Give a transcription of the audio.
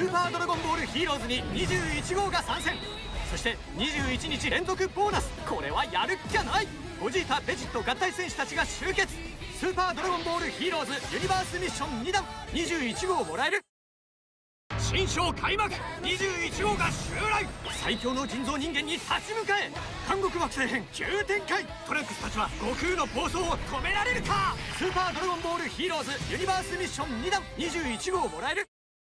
スーパードラゴンボールヒーローズに21号が参戦。そして21日連続ボーナス。これはやるっきゃない。ゴジータベジット合体戦士たちが集結。スーパードラゴンボールヒーローズユニバースミッション2弾21号もらえる。新章開幕。21号が襲来。最強の人造人間に立ち向かえ。監獄惑星編。急展開。トランクスたちは悟空の暴走を止められるか。スーパードラゴンボールヒーローズユニバースミッション2弾21号もらえる。